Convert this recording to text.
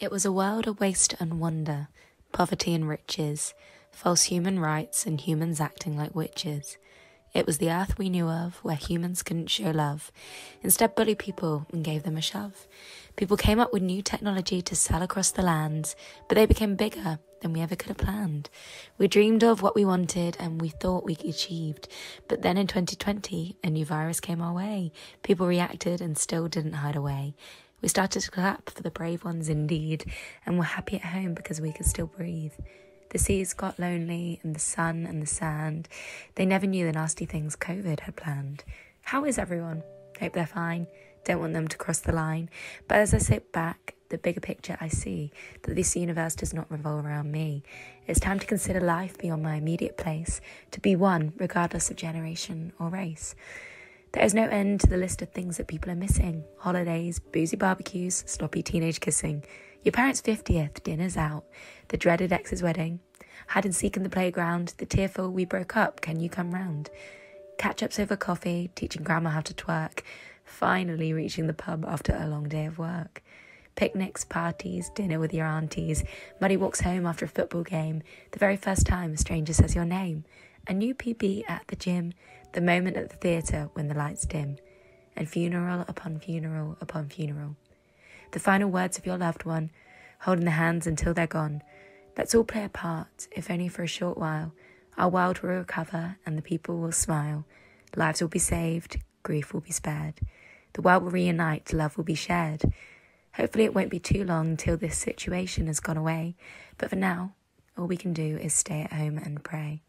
It was a world of waste and wonder, poverty and riches, false human rights and humans acting like witches. It was the earth we knew of, where humans couldn't show love, instead bullied people and gave them a shove. People came up with new technology to sell across the lands, but they became bigger than we ever could have planned. We dreamed of what we wanted and we thought we achieved, but then in 2020, a new virus came our way. People reacted and still didn't hide away. We started to clap for the brave ones indeed, and were happy at home because we could still breathe. The seas got lonely, and the sun and the sand. They never knew the nasty things COVID had planned. How is everyone? Hope they're fine. Don't want them to cross the line. But as I sit back, the bigger picture I see that this universe does not revolve around me. It's time to consider life beyond my immediate place, to be one regardless of generation or race. There is no end to the list of things that people are missing. Holidays, boozy barbecues, sloppy teenage kissing, your parents' 50th, dinner's out, the dreaded ex's wedding, hide and seek in the playground, the tearful we broke up, can you come round? Catch ups over coffee, teaching grandma how to twerk, finally reaching the pub after a long day of work. Picnics, parties, dinner with your aunties, muddy walks home after a football game, the very first time a stranger says your name, a new PB at the gym, the moment at the theatre when the lights dim, and funeral upon funeral upon funeral. The final words of your loved one, holding the hands until they're gone. Let's all play a part, if only for a short while. Our world will recover and the people will smile. Lives will be saved, grief will be spared. The world will reunite, love will be shared. Hopefully, it won't be too long till this situation has gone away, but for now, all we can do is stay at home and pray.